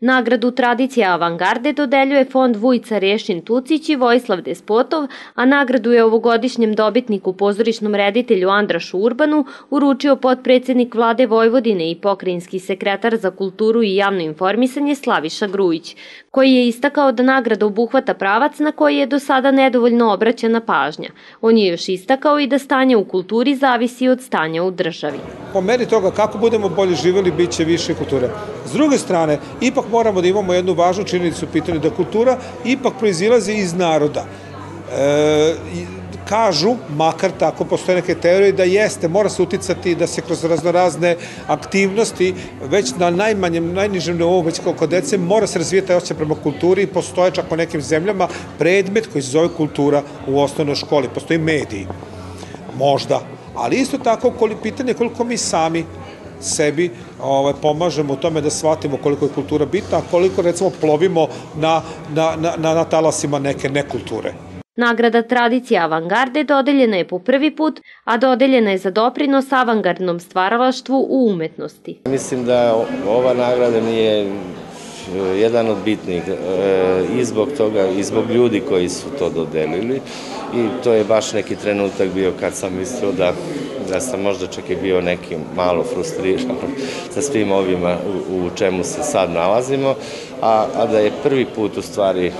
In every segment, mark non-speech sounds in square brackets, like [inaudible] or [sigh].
Nagradu Tradicija avangarde dodeljuje fond Vujca Rešin Tucić i Vojislav Despotov, a nagradu je ovogodišnjem dobitniku pozorišnom reditelju Andrašu Urbanu uručio potpredsednik vlade Vojvodine i pokrinjski sekretar za kulturu i javno informisanje Slaviša Grujić, koji je istakao da nagrada obuhvata pravac na koji je do sada nedovoljno obraćena pažnja. On je još istakao i da stanje u kulturi zavisi od stanja u državi. Po meri toga kako budemo bolje živeli, bit će više kulture. S druge strane, ipak moramo da imamo jednu važnu činjenicu u pitanju da kultura ipak proizilazi iz naroda. E, kažu, makar tako postoje neke teorije, da jeste, mora se uticati da se kroz raznorazne aktivnosti, već na najmanjem, najnižem nivou, već kod dece, mora se razvijeti osjećaj prema kulturi i postoje čak u nekim zemljama predmet koji se zove kultura u osnovnoj školi, postoji mediji, možda, ali isto tako pitanje koliko mi sami sebi ovaj, pomažemo u tome da shvatimo koliko je kultura bitna, a koliko recimo plovimo na, na, na, na talasima neke nekulture. Nagrada Tradicija avangarde dodeljena je po prvi put, a dodeljena je za doprinos avangardnom stvaralaštvu u umetnosti. Mislim da ova nagrada mi je jedan od bitnih e, i zbog toga i zbog ljudi koji su to dodelili i to je baš neki trenutak bio kad sam mislio da da sam možda čak i bio neki malo frustriran [laughs] sa svim ovima u, u čemu se sad nalazimo, a, a da je prvi put u stvari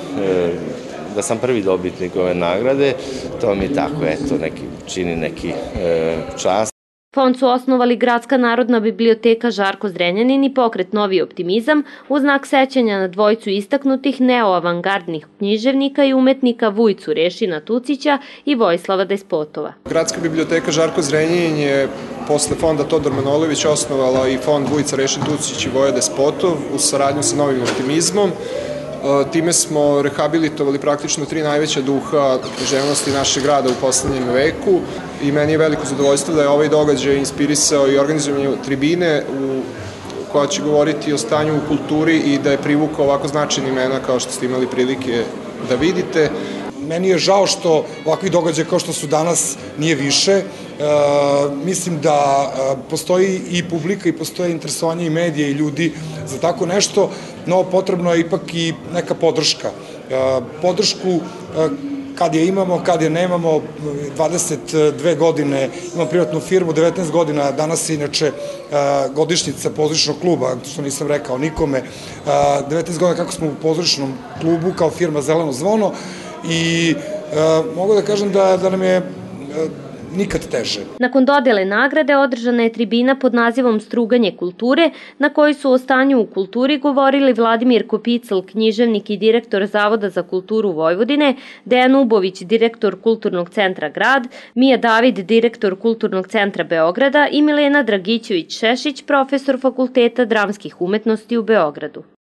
da sam prvi dobitnik ove nagrade, to mi tako, eto, neki, čini neki e, čast. Fond su osnovali Gradska narodna biblioteka Žarko Zrenjanin i pokret Novi optimizam u znak sećanja na dvojicu istaknutih neoavangardnih književnika i umetnika Vujcu Rešina Tucića i Vojislava Despotova. Gradska biblioteka Žarko Zrenjanin je posle fonda Todor Manolović osnovala i fond Vujca Rešin Tucić i Voja Despotov u saradnju sa Novim optimizmom. Time smo rehabilitovali praktično tri najveća duha književnosti našeg grada u poslednjem veku i meni je veliko zadovoljstvo da je ovaj događaj inspirisao i organizovanje tribine u koja će govoriti o stanju u kulturi i da je privukao ovako značajni imena kao što ste imali prilike da vidite. Meni je žao što ovakvi događaje kao što su danas nije više. E, mislim da e, postoji i publika i postoje interesovanje i medije i ljudi za tako nešto, no potrebno je ipak i neka podrška. E, podršku kad je imamo, kad je nemamo, 22 godine imam privatnu firmu, 19 godina, danas je inače godišnjica pozorišnog kluba, što nisam rekao nikome, 19 godina kako smo u pozorišnom klubu kao firma Zeleno zvono i mogu da kažem da, da nam je nikad teže. Nakon dodele nagrade održana je tribina pod nazivom Struganje kulture, na kojoj su o stanju u kulturi govorili Vladimir Kopical, književnik i direktor Zavoda za kulturu Vojvodine, Dejan Ubović, direktor Kulturnog centra Grad, Mija David, direktor Kulturnog centra Beograda i Milena Dragićević-Šešić, profesor Fakulteta dramskih umetnosti u Beogradu.